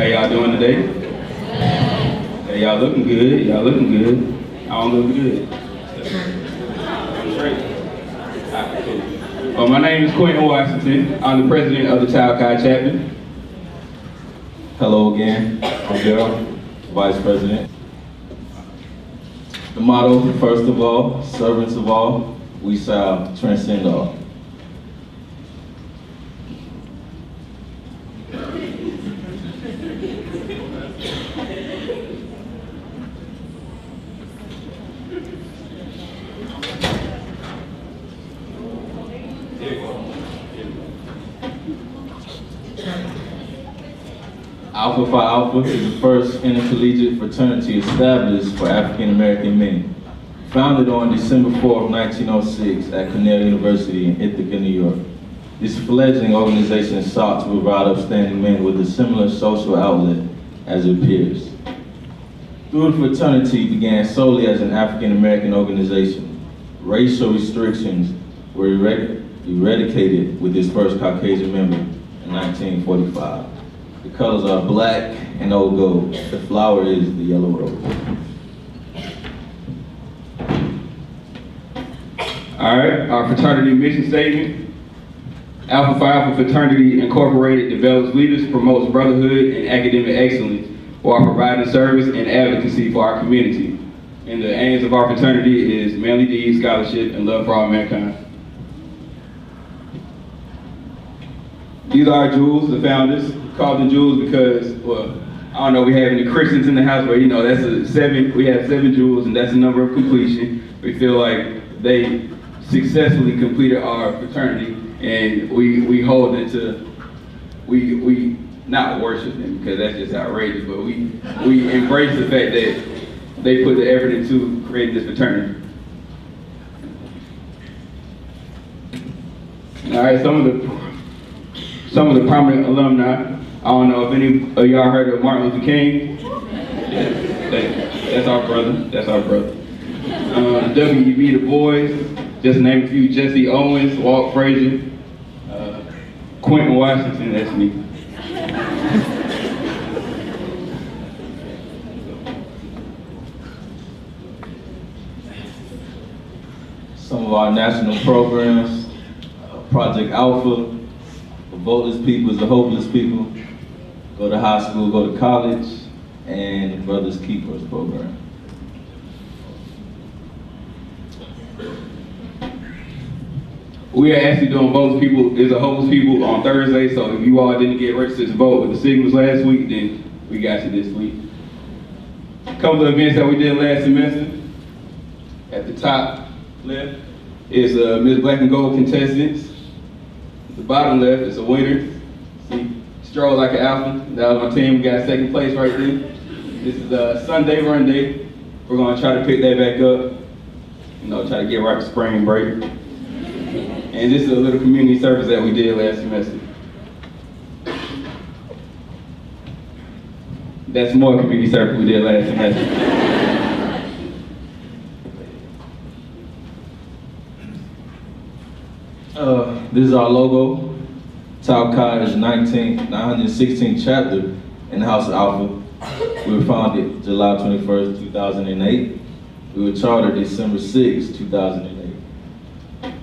How y'all doing today? Hey, y'all looking good. Y'all looking good. I don't look good. Well, my name is Quinton Washington. I'm the president of the Tau Chi Chapter. Hello again, I'm Darrell, Vice President. The motto, first of all, servants of all, we shall transcend all. Alpha Phi Alpha is the first intercollegiate fraternity established for African American men. Founded on December 4, 1906 at Cornell University in Ithaca, New York. This fledgling organization sought to provide upstanding men with a similar social outlet as their peers. Through the fraternity began solely as an African American organization. Racial restrictions were eradicated with its first Caucasian member in 1945. The colors are black and old gold. The flower is the yellow rose. All right, our fraternity mission statement. Alpha Phi Alpha Fraternity Incorporated develops leaders, promotes brotherhood and academic excellence while providing service and advocacy for our community. And the aims of our fraternity is manly deeds, scholarship, and love for all mankind. These are our jewels, the founders. Call them jewels because, well, I don't know, we have any Christians in the house, but you know, that's a seven, we have seven jewels, and that's the number of completion. We feel like they successfully completed our fraternity, and we, we hold it to, we, we not worship them because that's just outrageous, but we, we embrace the fact that they put the effort into creating this fraternity. All right, some of the some of the prominent alumni. I don't know if any of y'all heard of Martin Luther King. That's our brother. That's our brother. Uh, W.E.B. Du Bois. Just name a few: Jesse Owens, Walt Frazier, uh, Quinton Washington. That's me. Some of our national programs, uh, Project Alpha, the Voteless People is the Hopeless People, go to high school, go to college, and Brothers Keepers program. We are actually doing votes people is a hopeless people on Thursday. So if you all didn't get registered to vote with the signals last week, then we got you this week. A couple of events that we did last semester. At the top left is uh, Miss Black and Gold contestants. At the bottom left is a winner. Stroll like an alpha. That was my team. We got second place right there. This is a Sunday run day. We're gonna try to pick that back up. You know, try to get right to spring break. And this is a little community service that we did last semester. That's more community service we did last semester. Uh, this is our logo. Chi is 19, 916th chapter in the House of Alpha. We were founded July 21st, 2008. We were chartered December 6, 2008.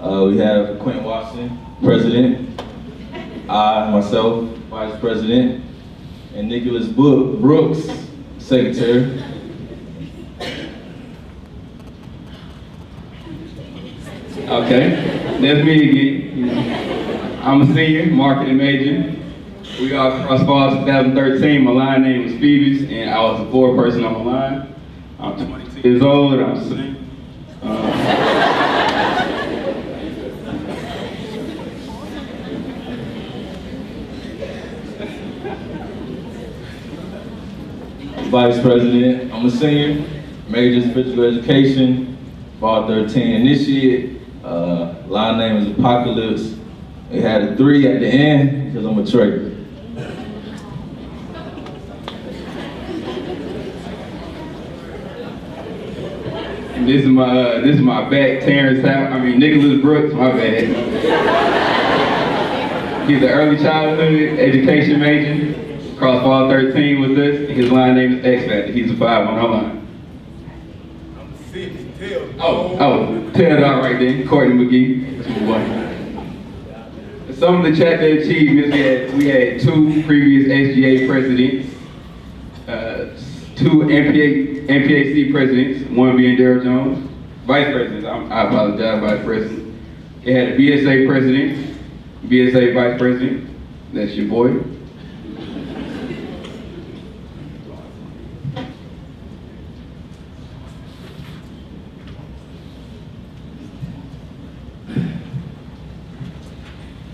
Uh, we have Quinton Watson, President. I, myself, Vice President. And Nicholas Brooks, Secretary. Okay, that's me again. I'm a senior, marketing major. We got cross balls 2013. My line name was Phoebus, and I was the fourth person on the line. I'm 22 years old. I'm single. Uh, Vice President. I'm a senior, major in physical education, bar 13 initiate. Uh, line name is Apocalypse. It had a three at the end because I'm a traitor. this is my uh, this is my back, Terrence. I mean Nicholas Brooks. My bad. He's an early childhood education major, across fall 13 with us. His line name is X Factor. He's a 5 on our line. Oh, oh, tell it out right then, Courtney McGee. Some of the chapter achievements, we had, we had two previous SGA presidents, uh, two MPA, MPAC presidents, one being Darrell Jones, vice president, I, I apologize, vice president. It had a BSA president, BSA vice president, that's your boy.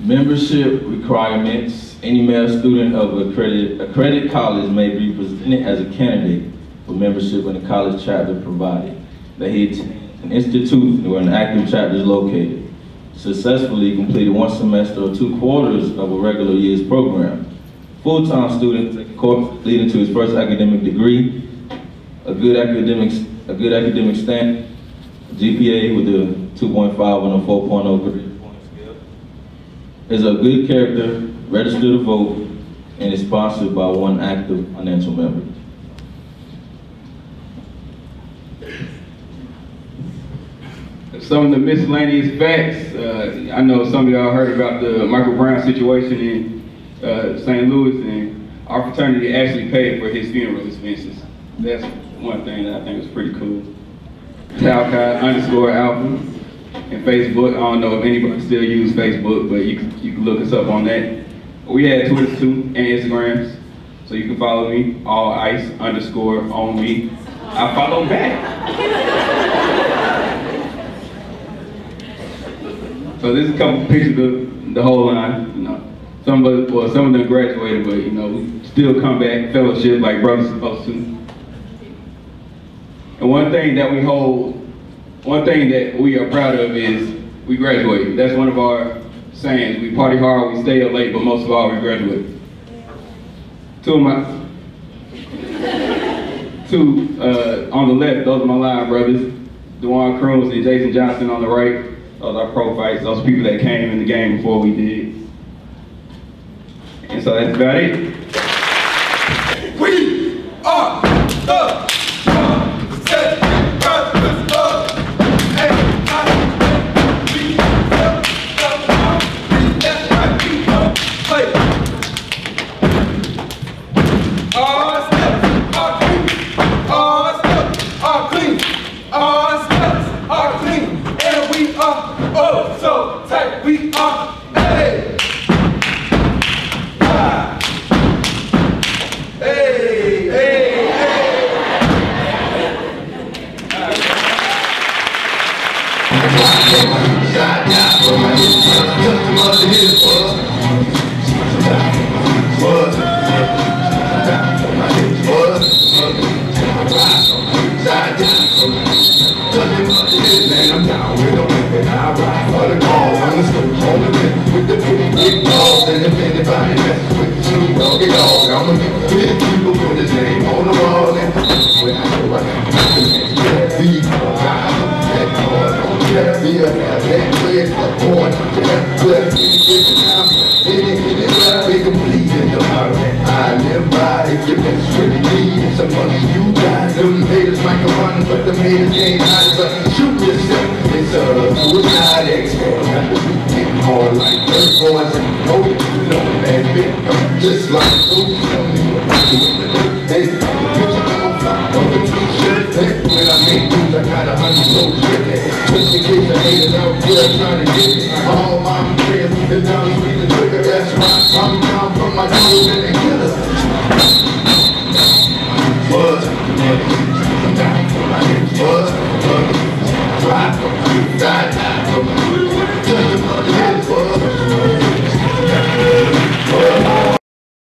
Membership requirements. Any male student of accredited, accredited college may be presented as a candidate for membership in the college chapter provided that he attend an institute where an active chapter is located, successfully completed one semester or two quarters of a regular year's program. Full-time student leading to his first academic degree, a good academic, a good academic stand, GPA with a 2.5 on a 4.0 grade is a good character, registered to vote, and is sponsored by one active financial member. Some of the miscellaneous facts, uh, I know some of y'all heard about the Michael Brown situation in uh, St. Louis, and our fraternity actually paid for his funeral expenses. That's one thing that I think is pretty cool. Talcott underscore Alpha and Facebook. I don't know if anybody still use Facebook, but you you can look us up on that. We had Twitter too and Instagrams, so you can follow me, all ice underscore on me. I follow back. So this is a couple pictures of the whole line. You know, some of us, well, some of them graduated, but you know, we still come back fellowship like brothers supposed to. And one thing that we hold, one thing that we are proud of is we graduate. That's one of our sayings. We party hard, we stay up late, but most of all, we graduate. Two of my, two uh, on the left, those are my line brothers, Dewan Cruz and Jason Johnson on the right. Those are prophytes, those people that came in the game before we did. And so that's about it. Man, I'm down with the women. I ride for the cause. I'm the stove on the with the big, big balls. And if anybody mess with Snoop Doggy Dogg, I'ma get big people put his name on the wall. And when I go out, I can get beat. That hard that blood, any given time, hard like earth boys, and know you know that just like oh, those Hey, the picture on top of the t-shirt, hey, when I make moves, I got a hundred so. Just in case the haters out there trying to get me, all my prayers is down to trigger, that's right. I'm down from my toes and they